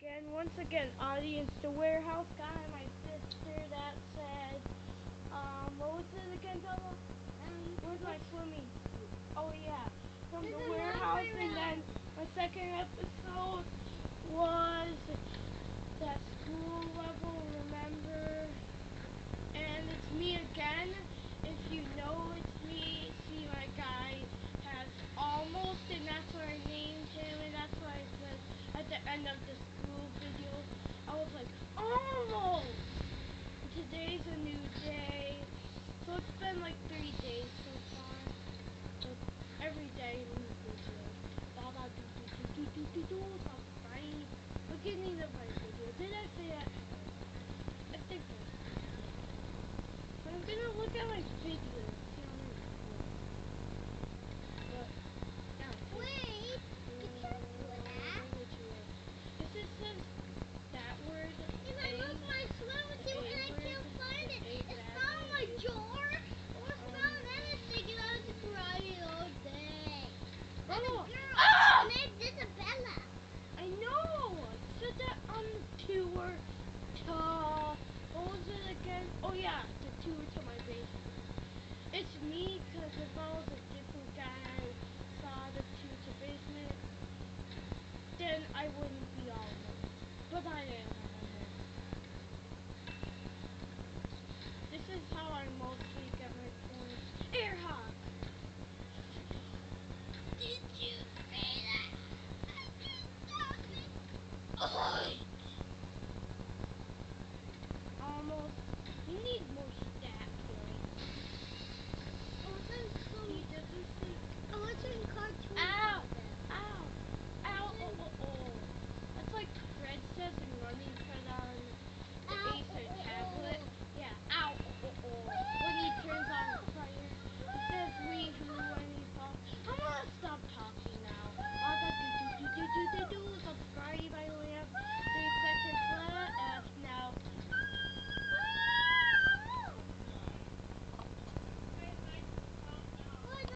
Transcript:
again, once again, audience, the warehouse guy, my sister that said, um, what was it again, Bella? Where's my swimming? Oh yeah, from the warehouse, and then my second episode was that school level, been like three days so far. Like every day in the video. Blah do do do do do do do stop fighting. Beginning the my video. Did I say that? I think so. I'm gonna look at my video. Uh, what was it again? Oh yeah, the two